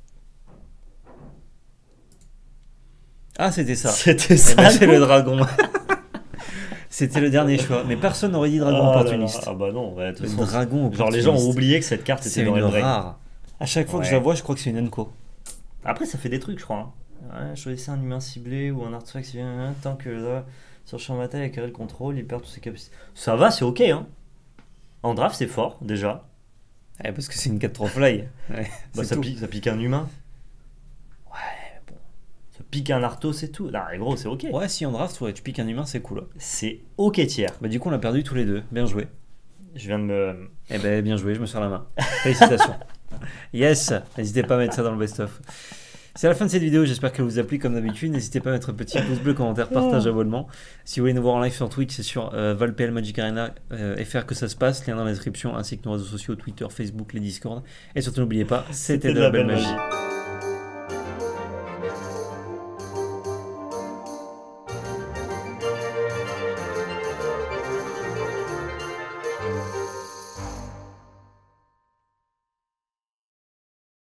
Ah, c'était ça. C'était Eh ça. ben, c'est le dragon. c'était le dernier choix. Mais personne n'aurait dit dragon Ah là là. opportuniste. Ah bah non, ouais, de toute Le façon, dragon Genre les gens ont oublié que cette carte était C'est dans une Eldraine. rare. À chaque fois que je la vois, je crois que c'est une Enco. Après, ça fait des trucs, je crois. hein. Ouais, choisissez un humain ciblé ou un artefact ciblé, hein, tant que sur le champ de bataille acquérir le contrôle, il perd toutes ses capacités. Ça va, c'est ok. Hein. En draft, c'est fort, déjà. Eh, parce que c'est une 4 fly. Ouais, Bah, pique, ça pique un humain. Ouais, bon. Ça pique un arto, c'est tout. Non, mais gros, c'est ok. Ouais, si en draft, ouais, tu piques un humain, c'est cool. C'est ok tiers. Bah, du coup, on l'a perdu tous les deux. Bien joué. Je viens de me. Eh ben, bien joué, je me sers la main. Félicitations. yes, n'hésitez pas à mettre ça dans le best-of. C'est la fin de cette vidéo, j'espère qu'elle vous a plu comme d'habitude. N'hésitez pas à mettre un petit pouce bleu, commentaire, partage, abonnement. Si vous voulez nous voir en live sur Twitch, c'est sur euh, ValPL Magic Arena euh, FR que ça se passe. Lien dans la description, ainsi que nos réseaux sociaux Twitter, Facebook, les Discord. Et surtout, n'oubliez pas, c'était de la belle magie.